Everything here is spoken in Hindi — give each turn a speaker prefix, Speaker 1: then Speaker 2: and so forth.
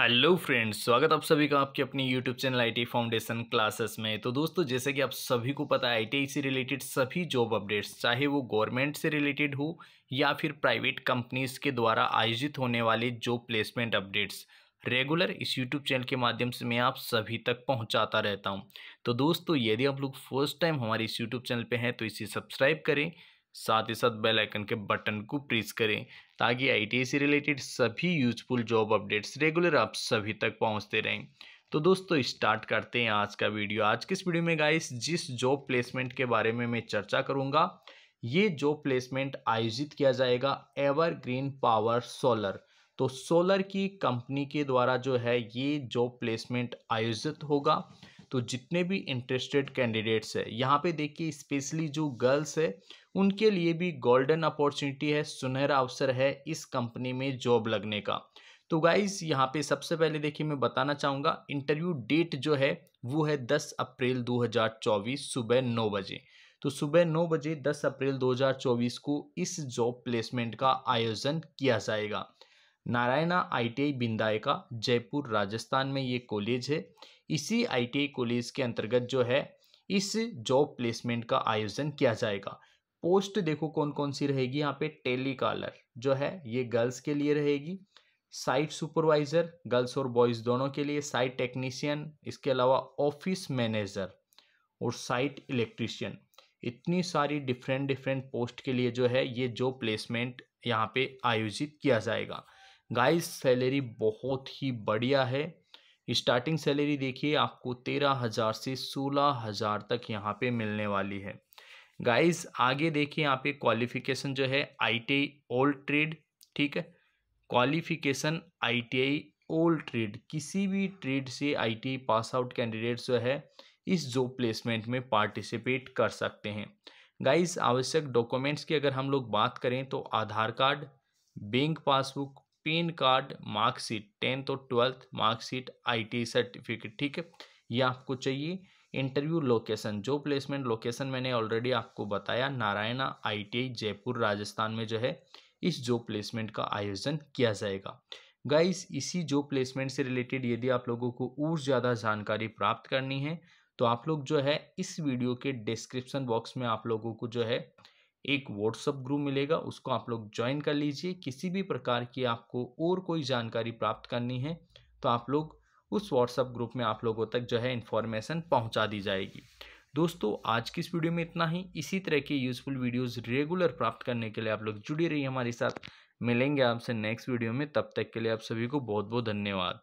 Speaker 1: हेलो फ्रेंड्स, स्वागत आप सभी का आपके अपनी YouTube channel IT foundation classes में। तो दोस्तों, जैसे कि आप सभी को पता है आई से रिलेटेड सभी जॉब अपडेट्स चाहे वो गवर्नमेंट से रिलेटेड हो या फिर प्राइवेट कंपनीज़ के द्वारा आयोजित होने वाले जॉब प्लेसमेंट अपडेट्स रेगुलर इस यूट्यूब चैनल के माध्यम से मैं आप सभी तक पहुंचाता रहता हूँ। तो दोस्तों, यदि आप लोग फ़र्स्ट टाइम हमारे इस यूट्यूब चैनल पर हैं तो इसे सब्सक्राइब करें साथ ही साथ बेल आइकन के बटन को प्रेस करें, ताकि आईटी से रिलेटेड सभी यूजफुल जॉब अपडेट्स रेगुलर आप सभी तक पहुँचते रहें। तो दोस्तों, स्टार्ट करते हैं आज का वीडियो। आज के इस वीडियो में गाइस जिस जॉब प्लेसमेंट के बारे में मैं चर्चा करूँगा, ये जॉब प्लेसमेंट आयोजित किया जाएगा एवर ग्रीन पावर सोलर तो सोलर की कंपनी के द्वारा जो है, ये जॉब प्लेसमेंट आयोजित होगा। तो जितने भी इंटरेस्टेड कैंडिडेट्स है, यहाँ पे देखिए स्पेशली जो गर्ल्स है, उनके लिए भी गोल्डन अपॉर्चुनिटी है, सुनहरा अवसर है इस कंपनी में जॉब लगने का। तो गाइज़ यहाँ पे सबसे पहले देखिए मैं बताना चाहूँगा इंटरव्यू डेट जो है, वो है 10 अप्रैल 2024 सुबह नौ बजे। तो सुबह नौ बजे 10 अप्रैल 2024 को इस जॉब प्लेसमेंट का आयोजन किया जाएगा। नारायणा आई बिंदाए का, जयपुर, राजस्थान में ये कॉलेज है। इसी आई कॉलेज के अंतर्गत जो है, इस जॉब प्लेसमेंट का आयोजन किया जाएगा। पोस्ट देखो कौन कौन सी रहेगी यहाँ पे। टेलीकॉलर जो है, ये गर्ल्स के लिए रहेगी। साइट सुपरवाइजर गर्ल्स और बॉयज़ दोनों के लिए। साइट टेक्नीशियन इसके अलावा ऑफ़िस मैनेजर और साइट इलेक्ट्रीशियन इतनी सारी डिफरेंट डिफरेंट पोस्ट के लिए जो है, ये जो प्लेसमेंट यहाँ पे आयोजित किया जाएगा। गाइस सैलरी बहुत ही बढ़िया है। स्टार्टिंग सैलरी देखिए आपको तेरह हज़ार से सोलह हज़ार तक यहाँ पे मिलने वाली है। गाइस आगे देखिए यहाँ पे क्वालिफिकेशन जो है I T I old trade ठीक है? Qualification I T I old trade किसी भी ट्रेड से I T I pass out candidates जो है, इस जॉब प्लेसमेंट में पार्टिसिपेट कर सकते हैं। गाइस आवश्यक डॉक्यूमेंट्स की अगर हम लोग बात करें तो Aadhaar card bank passbook PAN card, marksheet, tenth और ट्वेल्थ, मार्कशीट आई सर्टिफिकेट, ठीक है? ये आपको चाहिए। इंटरव्यू लोकेशन, जो प्लेसमेंट लोकेशन मैंने ऑलरेडी आपको बताया, नारायणा, आईटीआई, जयपुर, राजस्थान में जो है, इस जो प्लेसमेंट का आयोजन किया जाएगा। गाइस, इसी जो प्लेसमेंट से रिलेटेड यदि आप लोगों को और ज़्यादा जानकारी प्राप्त करनी है तो आप लोग जो है, इस वीडियो के डिस्क्रिप्शन बॉक्स में आप लोगों को जो है एक व्हाट्सअप ग्रुप मिलेगा, उसको आप लोग ज्वाइन कर लीजिए। किसी भी प्रकार की आपको और कोई जानकारी प्राप्त करनी है तो आप लोग उस व्हाट्सअप ग्रुप में आप लोगों तक जो है इन्फॉर्मेशन पहुँचा दी जाएगी। दोस्तों, आज की इस वीडियो में इतना ही। इसी तरह के यूज़फुल वीडियोस रेगुलर प्राप्त करने के लिए आप लोग जुड़ी रहिए हमारे साथ। मिलेंगे आपसे नेक्स्ट वीडियो में। तब तक के लिए आप सभी को बहुत बहुत धन्यवाद।